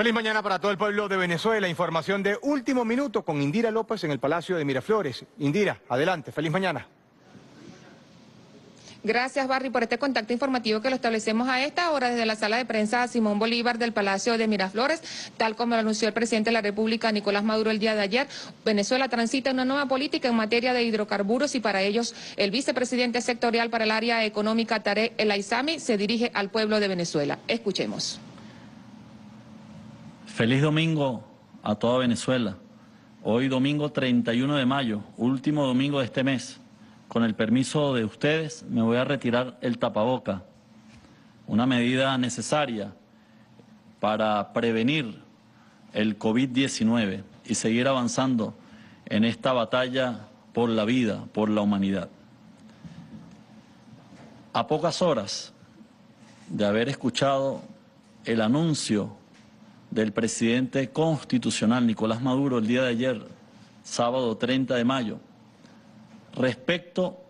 Feliz mañana para todo el pueblo de Venezuela. Información de último minuto con Indira López en el Palacio de Miraflores. Indira, adelante. Feliz mañana. Gracias, Barry, por este contacto informativo que lo establecemos a esta hora desde la sala de prensa Simón Bolívar del Palacio de Miraflores. Tal como lo anunció el presidente de la República, Nicolás Maduro, el día de ayer, Venezuela transita una nueva política en materia de hidrocarburos y para ellos el vicepresidente sectorial para el área económica, Tarek El Aizami, se dirige al pueblo de Venezuela. Escuchemos. Feliz domingo a toda Venezuela. Hoy domingo 31 de mayo, último domingo de este mes. Con el permiso de ustedes me voy a retirar el tapaboca, una medida necesaria para prevenir el COVID-19 y seguir avanzando en esta batalla por la vida, por la humanidad. A pocas horas de haber escuchado el anuncio del presidente constitucional Nicolás Maduro el día de ayer, sábado 30 de mayo, respecto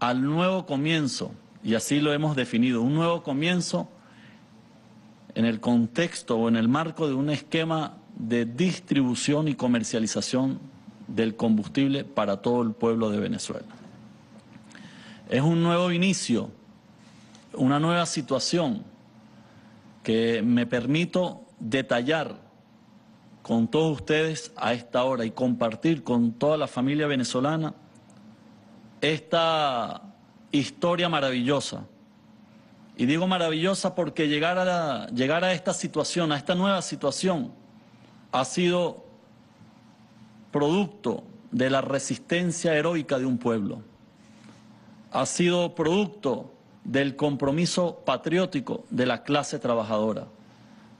al nuevo comienzo, y así lo hemos definido, un nuevo comienzo en el contexto o en el marco de un esquema de distribución y comercialización del combustible para todo el pueblo de Venezuela. Es un nuevo inicio, una nueva situación que me permito detallar con todos ustedes a esta hora y compartir con toda la familia venezolana esta historia maravillosa. Y digo maravillosa porque llegar a, llegar a esta situación, a esta nueva situación, ha sido producto de la resistencia heroica de un pueblo. Ha sido producto del compromiso patriótico de la clase trabajadora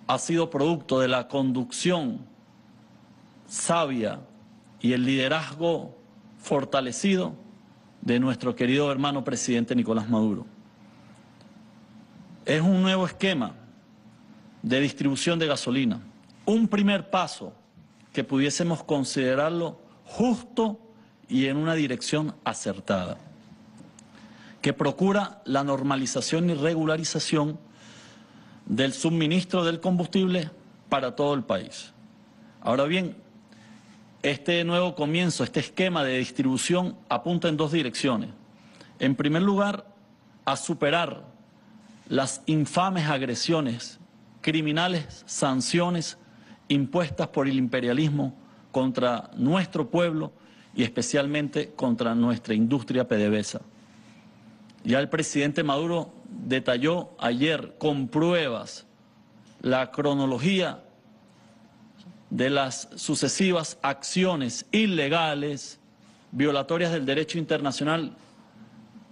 ha sido producto de la conducción sabia y el liderazgo fortalecido de nuestro querido hermano presidente Nicolás Maduro. Es un nuevo esquema de distribución de gasolina, un primer paso que pudiésemos considerarlo justo y en una dirección acertada, que procura la normalización y regularización del suministro del combustible para todo el país. Ahora bien, este nuevo comienzo, este esquema de distribución apunta en dos direcciones. En primer lugar, a superar las infames agresiones criminales, sanciones impuestas por el imperialismo contra nuestro pueblo y especialmente contra nuestra industria PDVSA. Ya el presidente Maduro detalló ayer con pruebas la cronología de las sucesivas acciones ilegales, violatorias del derecho internacional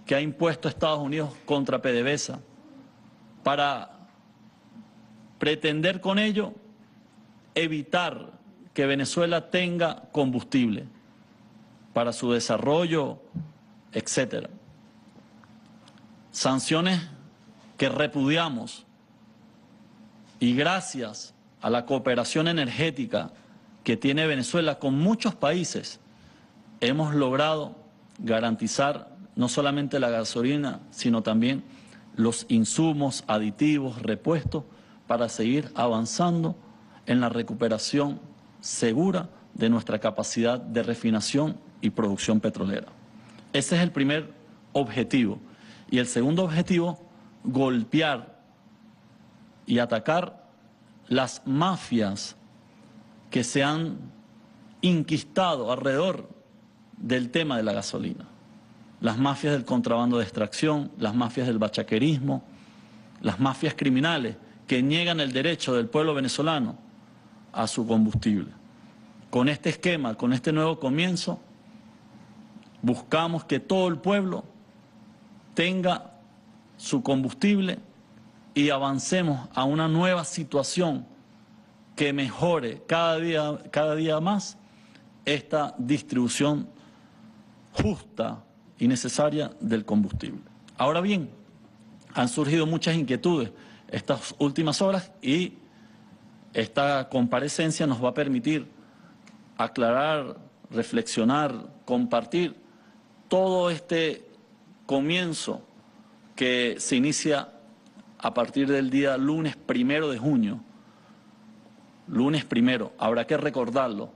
que ha impuesto Estados Unidos contra PDVSA, para pretender con ello evitar que Venezuela tenga combustible para su desarrollo, etcétera sanciones que repudiamos y gracias a la cooperación energética que tiene Venezuela con muchos países, hemos logrado garantizar no solamente la gasolina, sino también los insumos, aditivos, repuestos, para seguir avanzando en la recuperación segura de nuestra capacidad de refinación y producción petrolera. Ese es el primer objetivo. Y el segundo objetivo, golpear y atacar las mafias que se han inquistado alrededor del tema de la gasolina. Las mafias del contrabando de extracción, las mafias del bachaquerismo, las mafias criminales que niegan el derecho del pueblo venezolano a su combustible. Con este esquema, con este nuevo comienzo, buscamos que todo el pueblo tenga su combustible y avancemos a una nueva situación que mejore cada día, cada día más esta distribución justa y necesaria del combustible. Ahora bien, han surgido muchas inquietudes estas últimas horas y esta comparecencia nos va a permitir aclarar, reflexionar, compartir todo este comienzo que se inicia a partir del día lunes primero de junio lunes primero, habrá que recordarlo.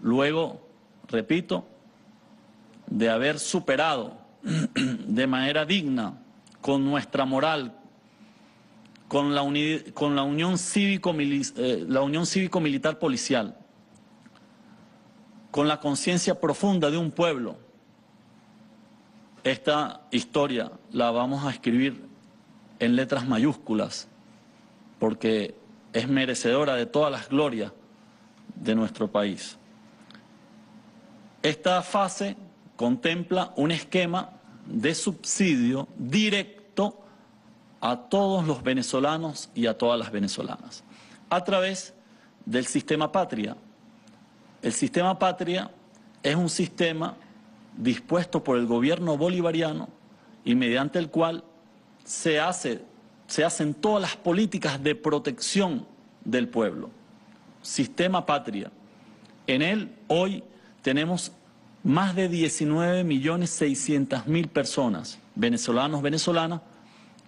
Luego, repito, de haber superado de manera digna, con nuestra moral, con la, con la Unión Cívico, eh, la Unión Cívico Militar Policial, con la conciencia profunda de un pueblo, esta historia la vamos a escribir en letras mayúsculas, porque es merecedora de todas las glorias de nuestro país. Esta fase contempla un esquema de subsidio directo a todos los venezolanos y a todas las venezolanas, a través del sistema patria. El sistema patria es un sistema dispuesto por el gobierno bolivariano y mediante el cual se, hace, se hacen todas las políticas de protección del pueblo. Sistema patria. En él hoy tenemos más de 19 millones 600 mil personas, venezolanos, venezolanas,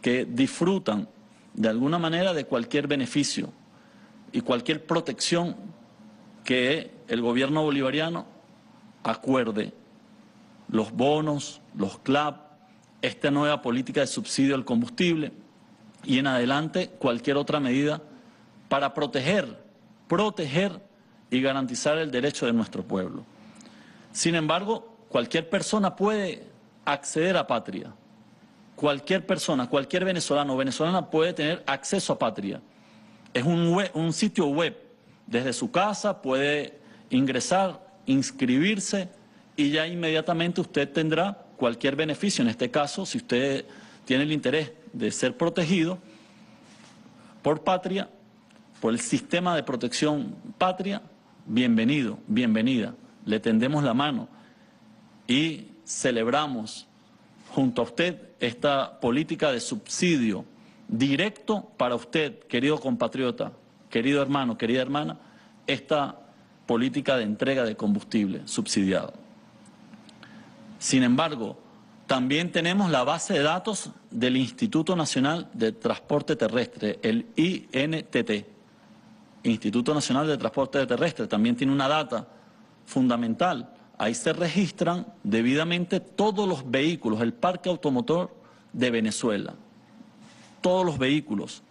que disfrutan de alguna manera de cualquier beneficio y cualquier protección que el gobierno bolivariano acuerde los bonos, los CLAP, esta nueva política de subsidio al combustible y en adelante cualquier otra medida para proteger, proteger y garantizar el derecho de nuestro pueblo. Sin embargo, cualquier persona puede acceder a patria. Cualquier persona, cualquier venezolano o venezolana puede tener acceso a patria. Es un, un sitio web. Desde su casa puede ingresar, inscribirse y ya inmediatamente usted tendrá cualquier beneficio. En este caso, si usted tiene el interés de ser protegido por patria, por el sistema de protección patria, bienvenido, bienvenida. Le tendemos la mano y celebramos junto a usted esta política de subsidio directo para usted, querido compatriota, querido hermano, querida hermana, esta política de entrega de combustible subsidiado. Sin embargo, también tenemos la base de datos del Instituto Nacional de Transporte Terrestre, el INTT. Instituto Nacional de Transporte Terrestre también tiene una data fundamental. Ahí se registran debidamente todos los vehículos, el parque automotor de Venezuela. Todos los vehículos,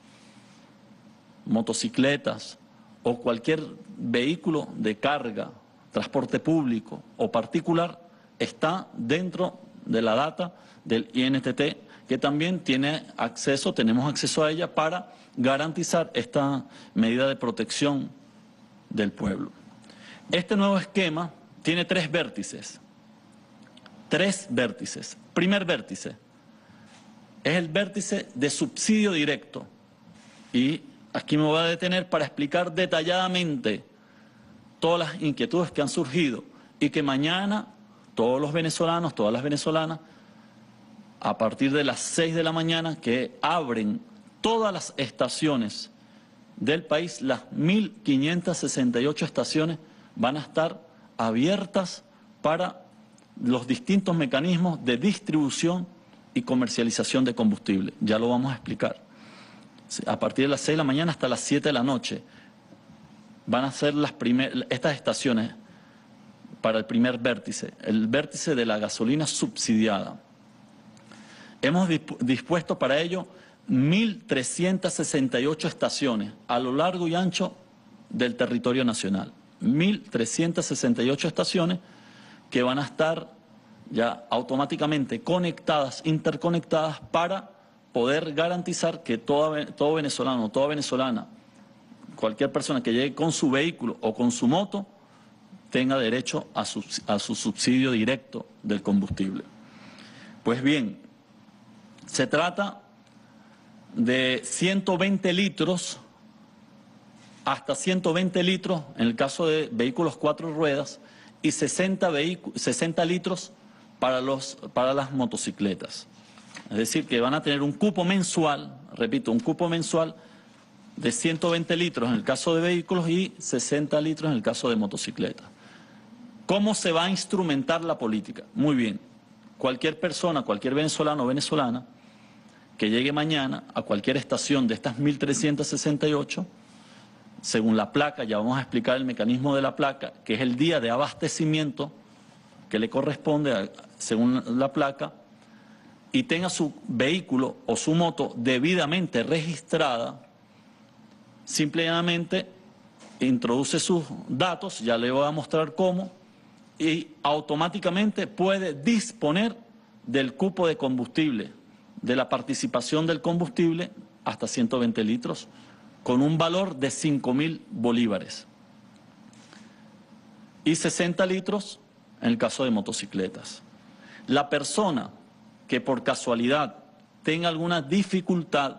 motocicletas o cualquier vehículo de carga, transporte público o particular está dentro de la data del INTT, que también tiene acceso, tenemos acceso a ella para garantizar esta medida de protección del pueblo. Este nuevo esquema tiene tres vértices. Tres vértices. Primer vértice es el vértice de subsidio directo. Y aquí me voy a detener para explicar detalladamente todas las inquietudes que han surgido y que mañana todos los venezolanos, todas las venezolanas, a partir de las 6 de la mañana, que abren todas las estaciones del país, las 1.568 estaciones van a estar abiertas para los distintos mecanismos de distribución y comercialización de combustible. Ya lo vamos a explicar. A partir de las 6 de la mañana hasta las 7 de la noche van a ser las estas estaciones para el primer vértice, el vértice de la gasolina subsidiada. Hemos dispuesto para ello 1.368 estaciones a lo largo y ancho del territorio nacional. 1.368 estaciones que van a estar ya automáticamente conectadas, interconectadas para poder garantizar que todo, todo venezolano, toda venezolana, cualquier persona que llegue con su vehículo o con su moto, tenga derecho a su, a su subsidio directo del combustible. Pues bien, se trata de 120 litros, hasta 120 litros en el caso de vehículos cuatro ruedas y 60, 60 litros para, los, para las motocicletas. Es decir, que van a tener un cupo mensual, repito, un cupo mensual de 120 litros en el caso de vehículos y 60 litros en el caso de motocicletas. ¿Cómo se va a instrumentar la política? Muy bien, cualquier persona, cualquier venezolano o venezolana que llegue mañana a cualquier estación de estas 1.368 según la placa, ya vamos a explicar el mecanismo de la placa, que es el día de abastecimiento que le corresponde según la placa, y tenga su vehículo o su moto debidamente registrada, simplemente introduce sus datos, ya le voy a mostrar cómo, y automáticamente puede disponer del cupo de combustible, de la participación del combustible hasta 120 litros, con un valor de 5 mil bolívares. Y 60 litros en el caso de motocicletas. La persona que por casualidad tenga alguna dificultad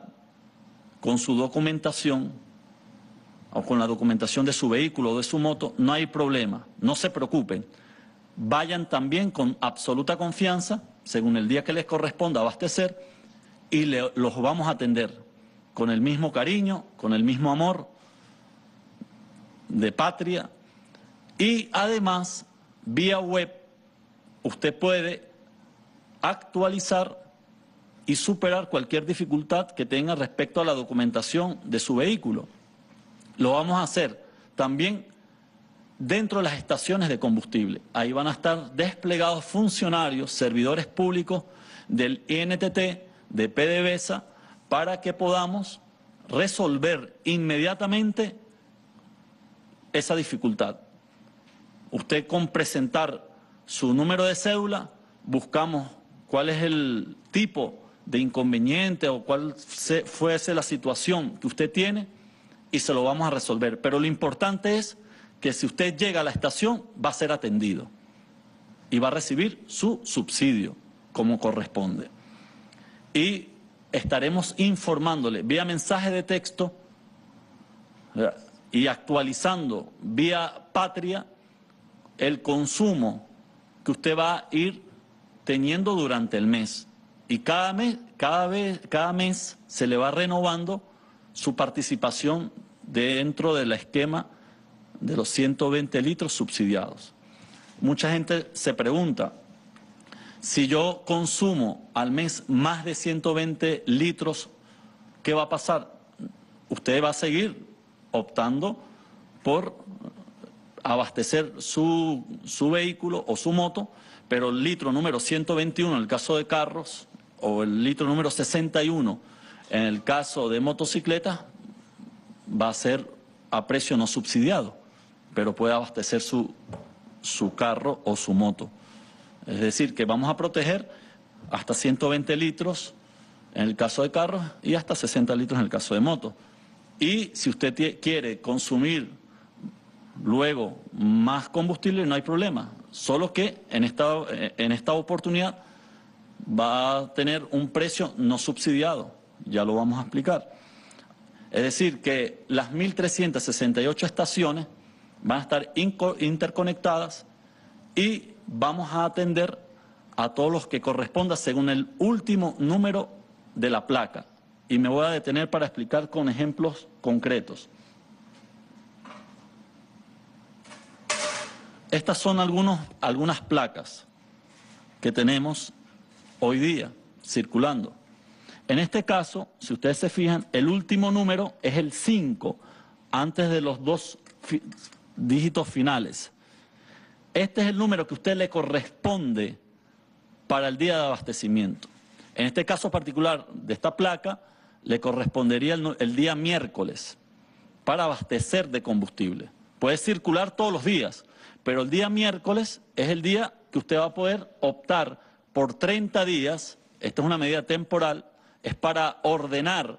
con su documentación o con la documentación de su vehículo o de su moto, no hay problema, no se preocupen. Vayan también con absoluta confianza, según el día que les corresponda abastecer, y los vamos a atender con el mismo cariño, con el mismo amor de patria. Y además, vía web, usted puede actualizar y superar cualquier dificultad que tenga respecto a la documentación de su vehículo. Lo vamos a hacer también dentro de las estaciones de combustible. Ahí van a estar desplegados funcionarios, servidores públicos del INTT, de PDVSA, para que podamos resolver inmediatamente esa dificultad. Usted con presentar su número de cédula, buscamos cuál es el tipo de inconveniente o cuál se- fuese la situación que usted tiene y se lo vamos a resolver. Pero lo importante es que si usted llega a la estación va a ser atendido y va a recibir su subsidio como corresponde. Y estaremos informándole vía mensaje de texto y actualizando vía patria el consumo que usted va a ir teniendo durante el mes. Y cada mes, cada vez, cada mes se le va renovando su participación dentro del esquema de los 120 litros subsidiados. Mucha gente se pregunta, si yo consumo al mes más de 120 litros, ¿qué va a pasar? Usted va a seguir optando por abastecer su, su vehículo o su moto, pero el litro número 121 en el caso de carros o el litro número 61 en el caso de motocicletas va a ser a precio no subsidiado, pero puede abastecer su, su carro o su moto. Es decir, que vamos a proteger hasta 120 litros en el caso de carros y hasta 60 litros en el caso de moto. Y si usted quiere consumir luego más combustible, no hay problema. Solo que en esta, en esta oportunidad va a tener un precio no subsidiado. Ya lo vamos a explicar. Es decir, que las 1.368 estaciones van a estar interconectadas y vamos a atender a todos los que corresponda según el último número de la placa. Y me voy a detener para explicar con ejemplos concretos. Estas son algunos, algunas placas que tenemos hoy día circulando. En este caso, si ustedes se fijan, el último número es el 5, antes de los dos dígitos finales. Este es el número que usted le corresponde para el día de abastecimiento. En este caso particular de esta placa, le correspondería el, el día miércoles para abastecer de combustible. Puede circular todos los días, pero el día miércoles es el día que usted va a poder optar por 30 días, esta es una medida temporal, es para ordenar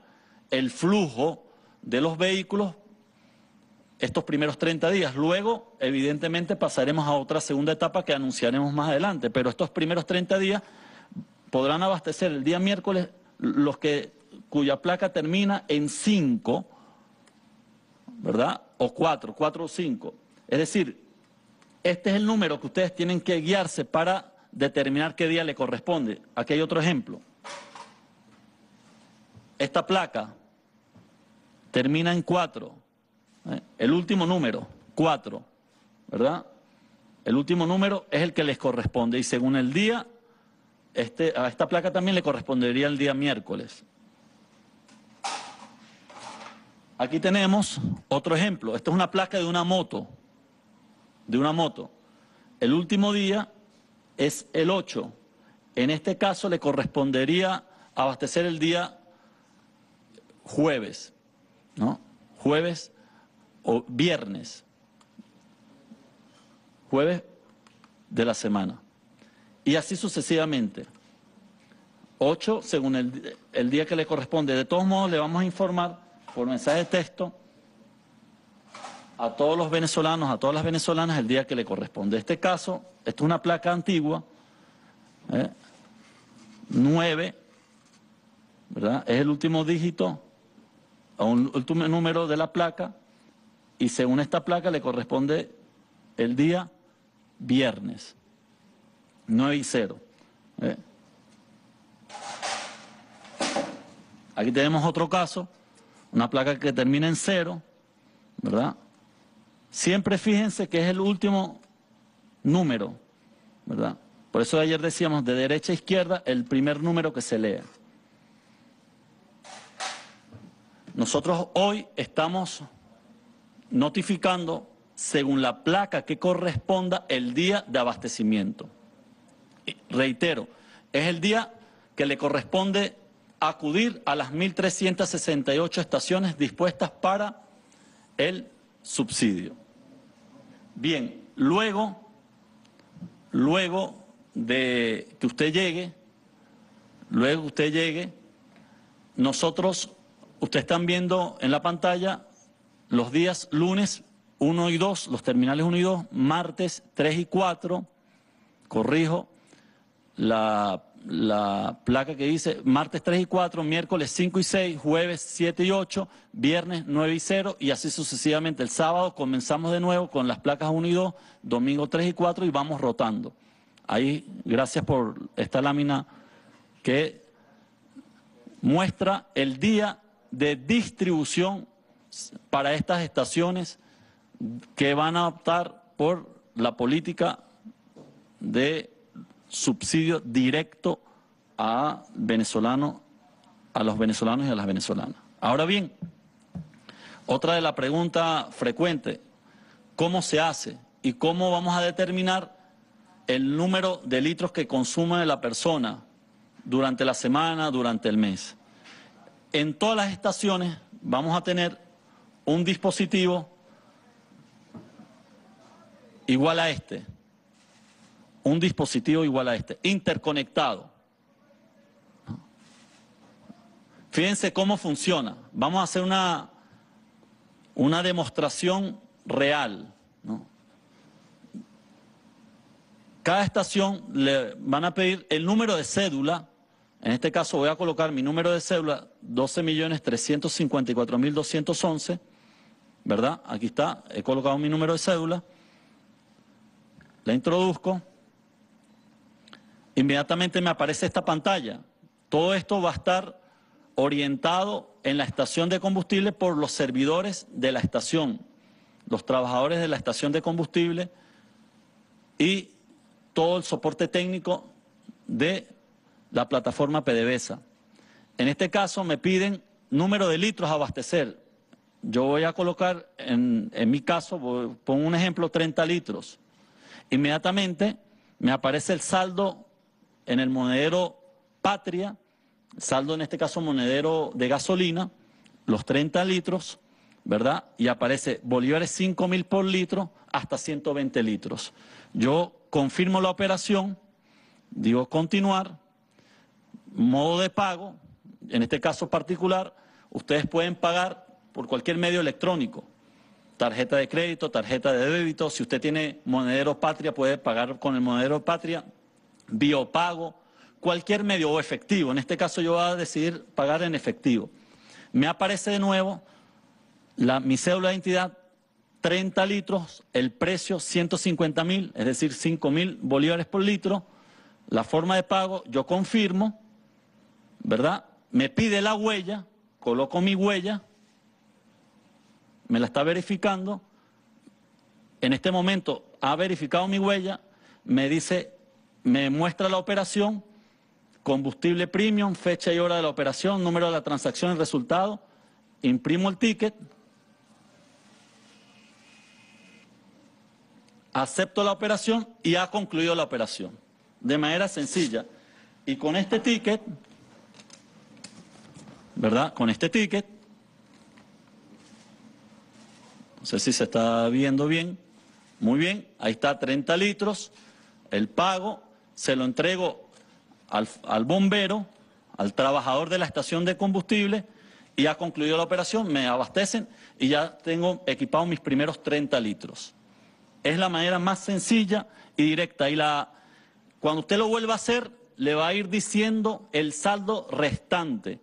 el flujo de los vehículos estos primeros 30 días. Luego, evidentemente, pasaremos a otra segunda etapa que anunciaremos más adelante, pero estos primeros 30 días podrán abastecer el día miércoles los que cuya placa termina en 5, ¿verdad? O 4, 4 o 5. Es decir, este es el número que ustedes tienen que guiarse para determinar qué día le corresponde. Aquí hay otro ejemplo. Esta placa termina en 4. ¿Eh? El último número, 4, ¿verdad? El último número es el que les corresponde y según el día, este, a esta placa también le correspondería el día miércoles. Aquí tenemos otro ejemplo. Esta es una placa de una moto. De una moto. El último día es el 8. En este caso le correspondería abastecer el día jueves, ¿no? Jueves o viernes. Jueves de la semana. Y así sucesivamente. 8 según el, el día que le corresponde. De todos modos, le vamos a informar por mensaje de texto a todos los venezolanos, a todas las venezolanas, el día que le corresponde. Este caso, esto es una placa antigua, ¿eh? 9, ¿verdad? Es el último dígito, o un último número de la placa, y según esta placa le corresponde el día viernes, 9 y 0. ¿eh? Aquí tenemos otro caso, una placa que termina en 0, ¿verdad? Siempre fíjense que es el último número, ¿verdad? Por eso ayer decíamos de derecha a izquierda el primer número que se lea. Nosotros hoy estamos notificando según la placa que corresponda el día de abastecimiento. Reitero, es el día que le corresponde acudir a las 1.368 estaciones dispuestas para el subsidio. Bien, luego, luego de que usted llegue, luego que usted llegue, nosotros, ustedes están viendo en la pantalla los días lunes 1 y 2, los terminales 1 y 2, martes 3 y 4, corrijo, la, la, placa que dice martes 3 y 4, miércoles 5 y 6, jueves 7 y 8, viernes 9 y 0 y así sucesivamente. El sábado comenzamos de nuevo con las placas 1 y 2, domingo 3 y 4 y vamos rotando. Ahí, gracias por esta lámina que muestra el día de distribución para estas estaciones que van a optar por la política de subsidio directo a venezolano, a los venezolanos y a las venezolanas. Ahora bien, otra de la pregunta frecuente, ¿cómo se hace y cómo vamos a determinar el número de litros que consume la persona durante la semana, durante el mes? En todas las estaciones vamos a tener un dispositivo igual a este, un dispositivo igual a este, interconectado. Fíjense cómo funciona. Vamos a hacer una, una demostración real. Cada estación le van a pedir el número de cédula. En este caso voy a colocar mi número de cédula, 12.354.211, ¿verdad? Aquí está, he colocado mi número de cédula. La introduzco inmediatamente me aparece esta pantalla. Todo esto va a estar orientado en la estación de combustible por los servidores de la estación, los trabajadores de la estación de combustible y todo el soporte técnico de la plataforma PDVSA. En este caso me piden número de litros a abastecer. Yo voy a colocar, en, mi caso, pongo un ejemplo, 30 litros. Inmediatamente me aparece el saldo en el monedero Patria, saldo en este caso monedero de gasolina, los 30 litros, ¿verdad? Y aparece bolívares 5 mil por litro hasta 120 litros. Yo confirmo la operación, digo continuar, modo de pago, en este caso particular, ustedes pueden pagar por cualquier medio electrónico, tarjeta de crédito, tarjeta de débito, si usted tiene monedero Patria puede pagar con el monedero Patria, biopago, cualquier medio o efectivo. En este caso yo voy a decidir pagar en efectivo. Me aparece de nuevo la, mi cédula de identidad, 30 litros, el precio 150 mil, es decir, 5 mil bolívares por litro. La forma de pago, yo confirmo, ¿verdad? Me pide la huella, coloco mi huella, me la está verificando. En este momento ha verificado mi huella, me dice me muestra la operación, combustible premium, fecha y hora de la operación, número de la transacción y resultado, imprimo el ticket, acepto la operación y ha concluido la operación. De manera sencilla. Y con este ticket, ¿verdad? Con este ticket, no sé si se está viendo bien, muy bien, ahí está 30 litros, el pago, se lo entrego al, bombero, al trabajador de la estación de combustible y ha concluido la operación, me abastecen y ya tengo equipado mis primeros 30 litros. Es la manera más sencilla y directa. Y la, cuando usted lo vuelva a hacer, le va a ir diciendo el saldo restante.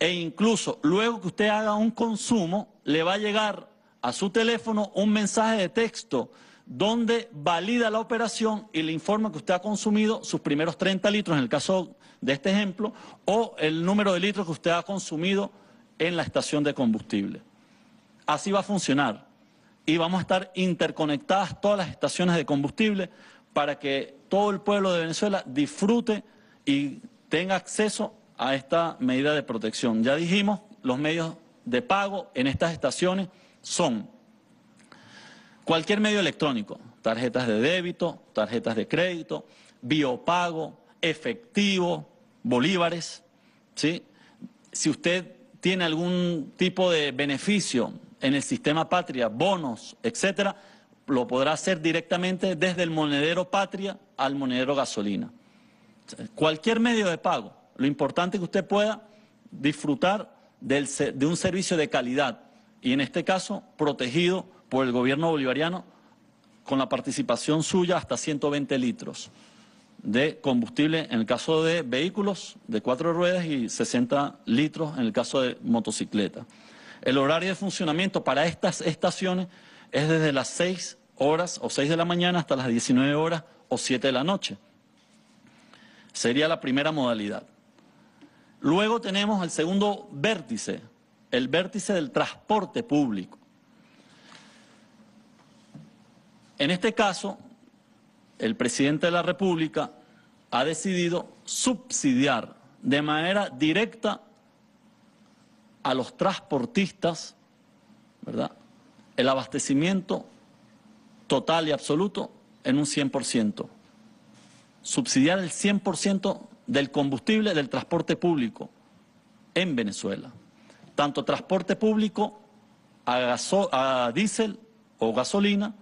E incluso luego que usted haga un consumo, le va a llegar a su teléfono un mensaje de texto donde valida la operación y le informa que usted ha consumido sus primeros 30 litros, en el caso de este ejemplo, o el número de litros que usted ha consumido en la estación de combustible. Así va a funcionar y vamos a estar interconectadas todas las estaciones de combustible para que todo el pueblo de Venezuela disfrute y tenga acceso a esta medida de protección. Ya dijimos, los medios de pago en estas estaciones son cualquier medio electrónico, tarjetas de débito, tarjetas de crédito, biopago, efectivo, bolívares, ¿sí? Si usted tiene algún tipo de beneficio en el sistema Patria, bonos, etcétera, lo podrá hacer directamente desde el monedero Patria al monedero gasolina. Cualquier medio de pago. Lo importante es que usted pueda disfrutar de un servicio de calidad y en este caso protegido por el gobierno bolivariano con la participación suya hasta 120 litros de combustible en el caso de vehículos de cuatro ruedas y 60 litros en el caso de motocicleta. El horario de funcionamiento para estas estaciones es desde las 6 horas o 6 de la mañana hasta las 19 horas o 7 de la noche. Sería la primera modalidad. Luego tenemos el segundo vértice, el vértice del transporte público. En este caso, el presidente de la República ha decidido subsidiar de manera directa a los transportistas, ¿verdad? El abastecimiento total y absoluto en un 100%. Subsidiar el 100% del combustible del transporte público en Venezuela. Tanto transporte público a, diésel o gasolina,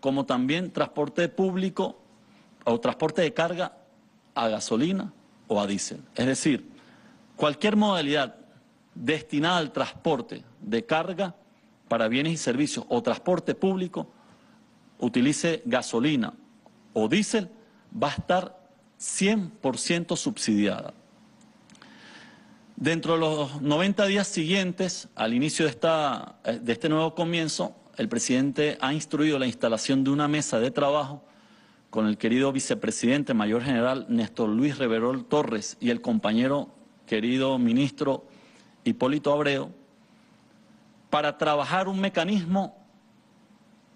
como también transporte público o transporte de carga a gasolina o a diésel. Es decir, cualquier modalidad destinada al transporte de carga para bienes y servicios o transporte público utilice gasolina o diésel va a estar 100% subsidiada. Dentro de los 90 días siguientes al inicio de, esta, de este nuevo comienzo, el presidente ha instruido la instalación de una mesa de trabajo con el querido vicepresidente mayor general Néstor Luis Reverol Torres y el compañero querido ministro Hipólito Abreu para trabajar un mecanismo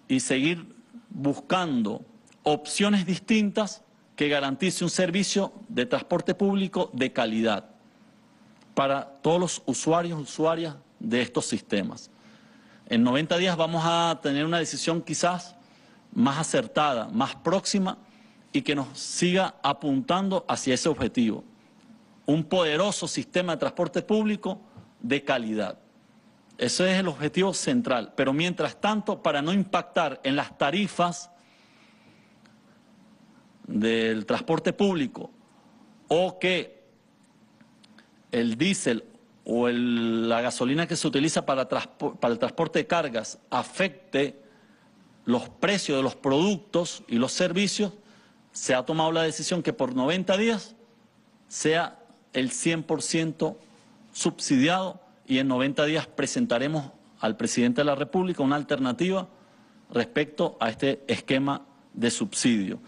y seguir buscando opciones distintas que garantice un servicio de transporte público de calidad para todos los usuarios y usuarias de estos sistemas. En 90 días vamos a tener una decisión quizás más acertada, más próxima y que nos siga apuntando hacia ese objetivo. Un poderoso sistema de transporte público de calidad. Ese es el objetivo central. Pero mientras tanto, para no impactar en las tarifas del transporte público o que el diésel o la gasolina que se utiliza para, para el transporte de cargas afecte los precios de los productos y los servicios, se ha tomado la decisión que por 90 días sea el 100% subsidiado y en 90 días presentaremos al presidente de la República una alternativa respecto a este esquema de subsidio.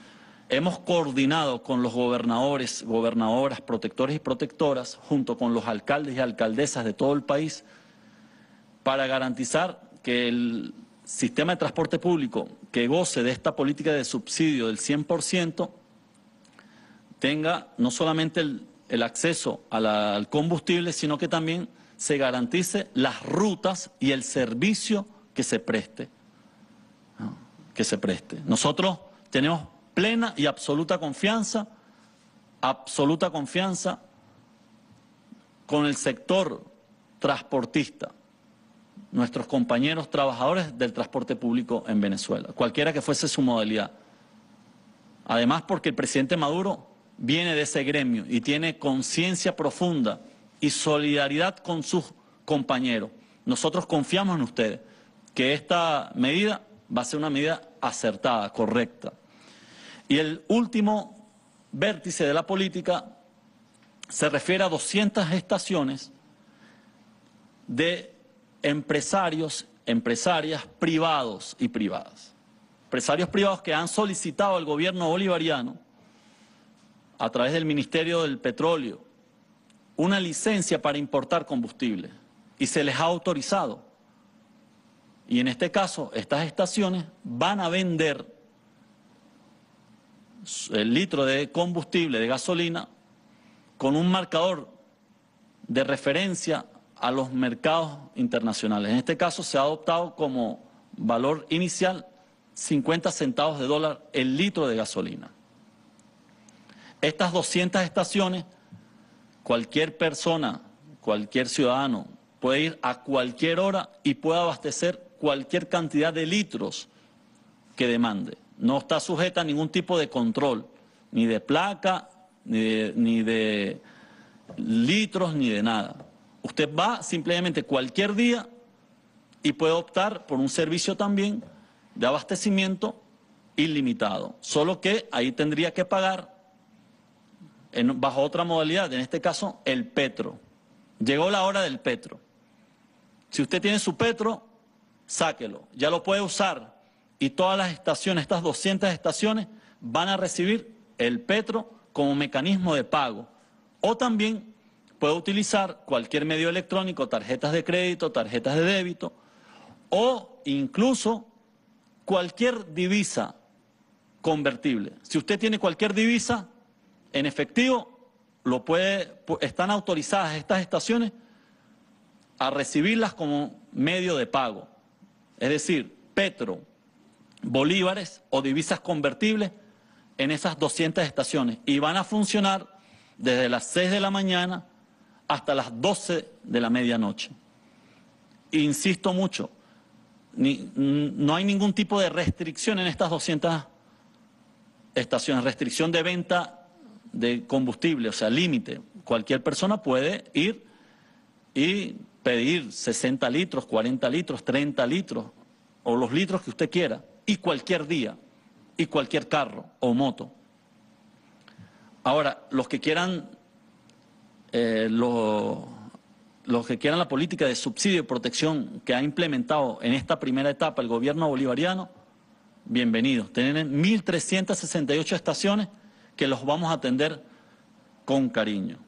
Hemos coordinado con los gobernadores, gobernadoras, protectores y protectoras, junto con los alcaldes y alcaldesas de todo el país, para garantizar que el sistema de transporte público que goce de esta política de subsidio del 100% tenga no solamente el, acceso al combustible, sino que también se garantice las rutas y el servicio que se preste. Que se preste. Nosotros tenemos plena y absoluta confianza, absoluta confianza con el sector transportista, nuestros compañeros trabajadores del transporte público en Venezuela, cualquiera que fuese su modalidad. Además, porque el presidente Maduro viene de ese gremio y tiene conciencia profunda y solidaridad con sus compañeros. Nosotros confiamos en ustedes que esta medida va a ser una medida acertada, correcta. Y el último vértice de la política se refiere a 200 estaciones de empresarios, empresarias privados y privadas. Empresarios privados que han solicitado al gobierno bolivariano, a través del Ministerio del Petróleo, una licencia para importar combustible y se les ha autorizado. Y en este caso, estas estaciones van a vender el litro de combustible, de gasolina, con un marcador de referencia a los mercados internacionales. En este caso se ha adoptado como valor inicial 50 centavos de dólar el litro de gasolina. Estas 200 estaciones cualquier persona, cualquier ciudadano puede ir a cualquier hora y puede abastecer cualquier cantidad de litros que demande. No está sujeta a ningún tipo de control, ni de placa, ni de, ni de litros, ni de nada. Usted va simplemente cualquier día y puede optar por un servicio también de abastecimiento ilimitado. Solo que ahí tendría que pagar bajo otra modalidad, en este caso el petro. Llegó la hora del petro. Si usted tiene su petro, sáquelo, ya lo puede usar y todas las estaciones, estas 200 estaciones, van a recibir el petro como mecanismo de pago. O también puede utilizar cualquier medio electrónico, tarjetas de crédito, tarjetas de débito, o incluso cualquier divisa convertible. Si usted tiene cualquier divisa, en efectivo, lo puede, están autorizadas estas estaciones a recibirlas como medio de pago. Es decir, petro, bolívares o divisas convertibles en esas 200 estaciones. Y van a funcionar desde las 6 de la mañana hasta las 12 de la medianoche. Insisto mucho, no hay ningún tipo de restricción en estas 200 estaciones, restricción de venta de combustible, o sea, límite. Cualquier persona puede ir y pedir 60 litros, 40 litros, 30 litros o los litros que usted quiera y cualquier día y cualquier carro o moto. Ahora, los que quieran eh, los que quieran la política de subsidio y protección que ha implementado en esta primera etapa el gobierno bolivariano, bienvenidos. Tienen 1.368 estaciones que los vamos a atender con cariño.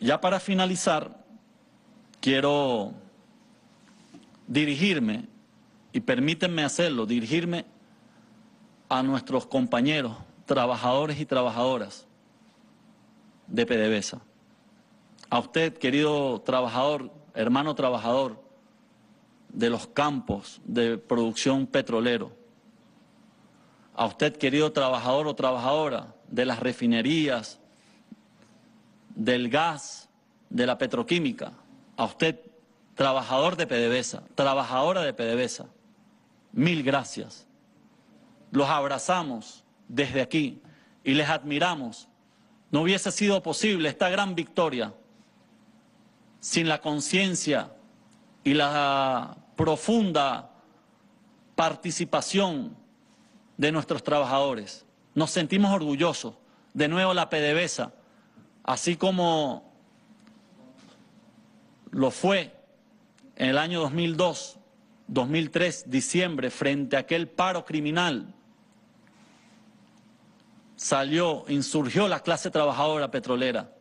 Ya para finalizar, quiero dirigirme, y permítanme hacerlo, dirigirme a nuestros compañeros, trabajadores y trabajadoras de PDVSA. A usted, querido trabajador, hermano trabajador de los campos de producción petrolero, a usted, querido trabajador o trabajadora de las refinerías, del gas, de la petroquímica, a usted, trabajador de PDVSA, trabajadora de PDVSA, mil gracias. Los abrazamos desde aquí y les admiramos. No hubiese sido posible esta gran victoria sin la conciencia y la profunda participación de nuestros trabajadores. Nos sentimos orgullosos. De nuevo la PDVSA, así como lo fue en el año 2002, 2003, diciembre, frente a aquel paro criminal, salió, insurgió la clase trabajadora petrolera.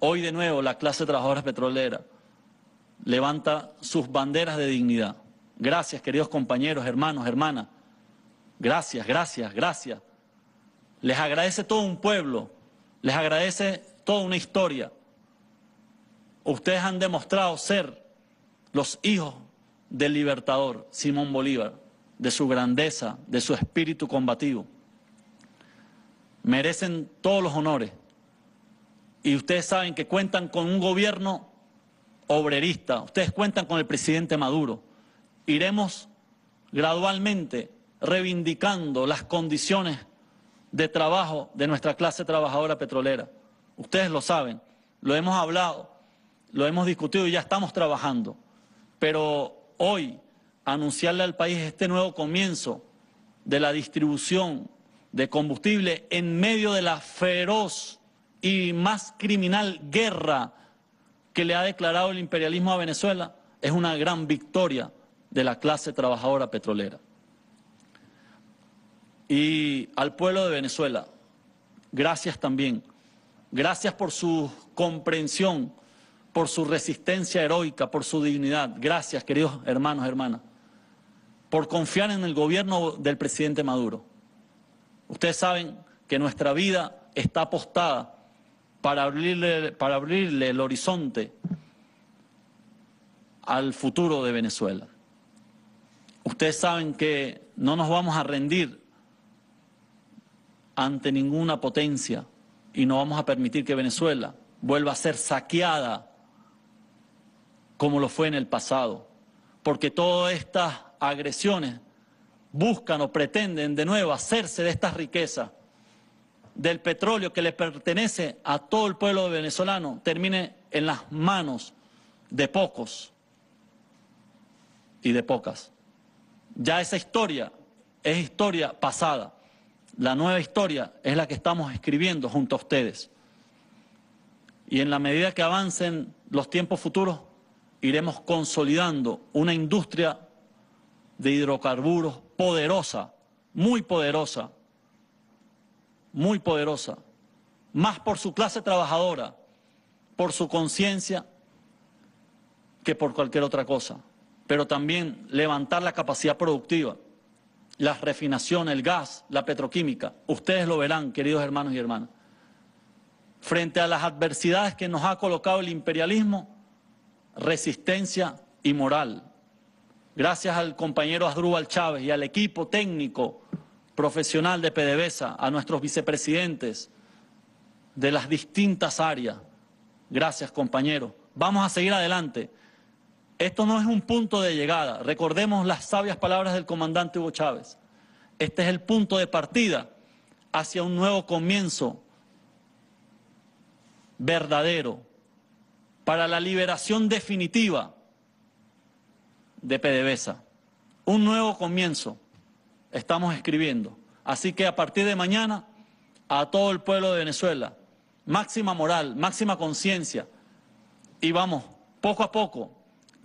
Hoy de nuevo la clase trabajadora petrolera levanta sus banderas de dignidad. Gracias, queridos compañeros, hermanos, hermanas. Gracias, gracias, gracias. Les agradece todo un pueblo, les agradece toda una historia. Ustedes han demostrado ser los hijos del libertador Simón Bolívar, de su grandeza, de su espíritu combativo. Merecen todos los honores. Y ustedes saben que cuentan con un gobierno obrerista, ustedes cuentan con el presidente Maduro. Iremos gradualmente reivindicando las condiciones de trabajo de nuestra clase trabajadora petrolera. Ustedes lo saben, lo hemos hablado, lo hemos discutido y ya estamos trabajando. Pero hoy anunciarle al país este nuevo comienzo de la distribución de combustible en medio de la feroz y más criminal guerra que le ha declarado el imperialismo a Venezuela es una gran victoria de la clase trabajadora petrolera. Y al pueblo de Venezuela, gracias también. Gracias por su comprensión, por su resistencia heroica, por su dignidad. Gracias, queridos hermanos, hermanas, por confiar en el gobierno del presidente Maduro. Ustedes saben que nuestra vida está apostada para abrirle, para abrirle el horizonte al futuro de Venezuela. Ustedes saben que no nos vamos a rendir ante ninguna potencia y no vamos a permitir que Venezuela vuelva a ser saqueada como lo fue en el pasado, porque todas estas agresiones buscan o pretenden de nuevo hacerse de estas riquezas del petróleo que le pertenece a todo el pueblo venezolano termine en las manos de pocos y de pocas. Ya esa historia es historia pasada. La nueva historia es la que estamos escribiendo junto a ustedes. Y en la medida que avancen los tiempos futuros, iremos consolidando una industria de hidrocarburos poderosa, muy poderosa, muy poderosa, más por su clase trabajadora, por su conciencia, que por cualquier otra cosa. Pero también levantar la capacidad productiva, la refinación, el gas, la petroquímica. Ustedes lo verán, queridos hermanos y hermanas. Frente a las adversidades que nos ha colocado el imperialismo, resistencia y moral. Gracias al compañero Asdrúbal Chávez y al equipo técnico profesional de PDVSA, a nuestros vicepresidentes de las distintas áreas. Gracias, compañeros. Vamos a seguir adelante. Esto no es un punto de llegada. Recordemos las sabias palabras del comandante Hugo Chávez. Este es el punto de partida hacia un nuevo comienzo verdadero para la liberación definitiva de PDVSA. Un nuevo comienzo estamos escribiendo. Así que a partir de mañana, a todo el pueblo de Venezuela, máxima moral, máxima conciencia, y vamos, poco a poco,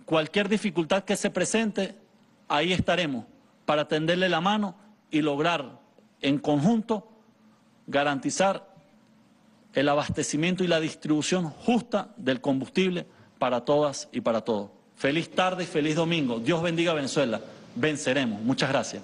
cualquier dificultad que se presente, ahí estaremos para tenderle la mano y lograr en conjunto garantizar el abastecimiento y la distribución justa del combustible para todas y para todos. Feliz tarde y feliz domingo. Dios bendiga a Venezuela. Venceremos. Muchas gracias.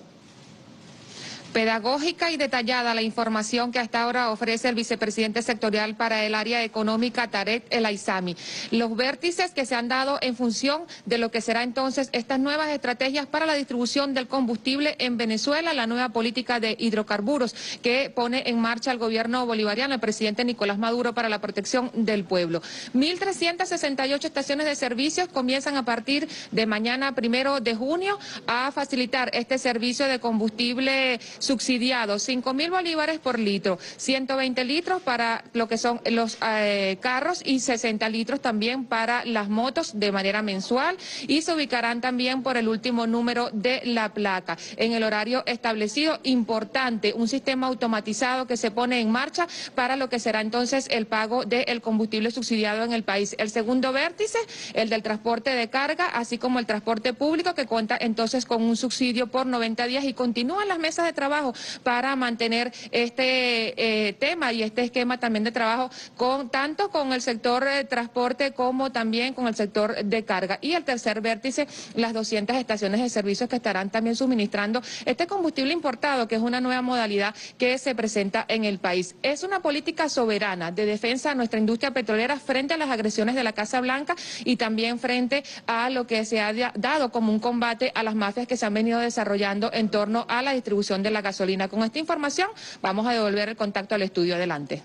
Pedagógica y detallada la información que hasta ahora ofrece el vicepresidente sectorial para el área económica, Tarek El Aizami. Los vértices que se han dado en función de lo que será entonces estas nuevas estrategias para la distribución del combustible en Venezuela, la nueva política de hidrocarburos que pone en marcha el gobierno bolivariano, el presidente Nicolás Maduro, para la protección del pueblo. 1.368 estaciones de servicios comienzan a partir de mañana, primero de junio, a facilitar este servicio de combustible subsidiado, 5 mil bolívares por litro, 120 litros para lo que son los eh, carros y 60 litros también para las motos de manera mensual y se ubicarán también por el último número de la placa. En el horario establecido, importante, un sistema automatizado que se pone en marcha para lo que será entonces el pago del combustible subsidiado en el país. El segundo vértice, el del transporte de carga, así como el transporte público que cuenta entonces con un subsidio por 90 días y continúan las mesas de trabajo para mantener este eh, tema y este esquema también de trabajo con tanto con el sector de transporte como también con el sector de carga. Y el tercer vértice, las 200 estaciones de servicios que estarán también suministrando este combustible importado, que es una nueva modalidad que se presenta en el país. Es una política soberana de defensa a nuestra industria petrolera frente a las agresiones de la Casa Blanca y también frente a lo que se ha dado como un combate a las mafias que se han venido desarrollando en torno a la distribución de gasolina. Con esta información vamos a devolver el contacto al estudio. Adelante.